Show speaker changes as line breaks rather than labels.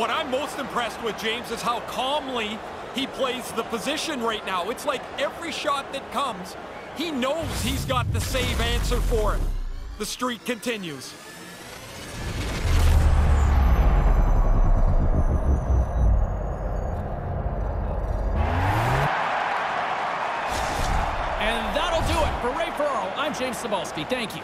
what I'm most impressed with, James, is how calmly he plays the position right now. It's like every shot that comes, he knows he's got the save answer for it. The streak continues.
And that'll do it. For Ray Ferraro, I'm James Cybulski. Thank you.